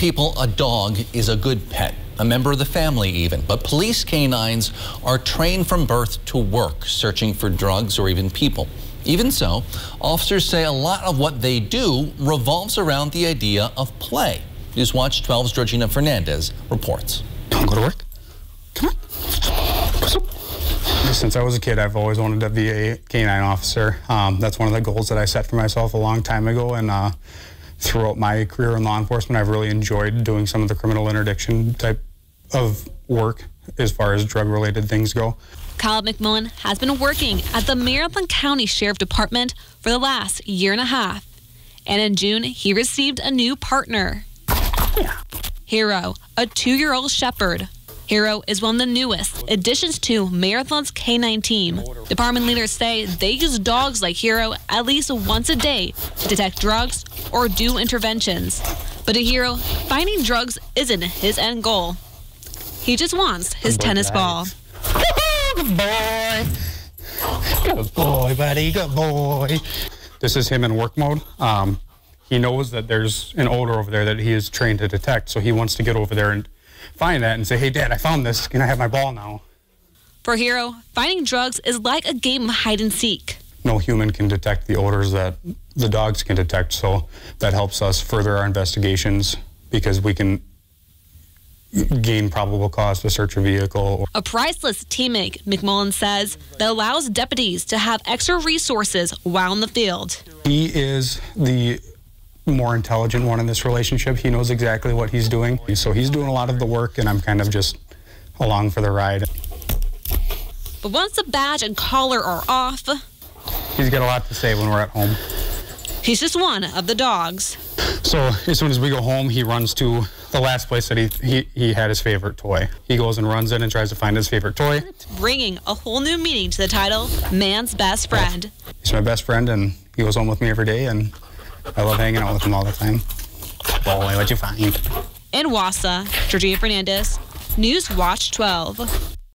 people a dog is a good pet, a member of the family even, but police canines are trained from birth to work, searching for drugs or even people. Even so, officers say a lot of what they do revolves around the idea of play. News Watch 12's Georgina Fernandez reports. Don't go to work. Come on. Since I was a kid, I've always wanted to be a canine officer. Um, that's one of the goals that I set for myself a long time ago. And uh, throughout my career in law enforcement, I've really enjoyed doing some of the criminal interdiction type of work as far as drug related things go. Kyle McMullen has been working at the Marathon County Sheriff Department for the last year and a half. And in June, he received a new partner. Hero, a two year old shepherd. Hero is one of the newest additions to Marathon's K9 team. Department leaders say they use dogs like Hero at least once a day to detect drugs or do interventions. But to Hero, finding drugs isn't his end goal. He just wants his tennis ball. Good boy. Good boy, buddy. Good boy. This is him in work mode. Um, he knows that there's an odor over there that he is trained to detect, so he wants to get over there and find that and say, hey, Dad, I found this. Can I have my ball now? For Hero, finding drugs is like a game of hide and seek. No human can detect the odors that the dogs can detect, so that helps us further our investigations because we can gain probable cause to search a vehicle. A priceless teammate, McMullen says, that allows deputies to have extra resources while in the field. He is the more intelligent one in this relationship. He knows exactly what he's doing. So he's doing a lot of the work, and I'm kind of just along for the ride. But once the badge and collar are off, he's got a lot to say when we're at home. He's just one of the dogs. So as soon as we go home, he runs to the last place that he, he, he had his favorite toy. He goes and runs in and tries to find his favorite toy. Bringing a whole new meaning to the title, Man's Best Friend. He's my best friend, and he goes home with me every day, and I love hanging out with him all the time. Boy, what'd you find? In Wausau, Georgina Fernandez, News Watch 12.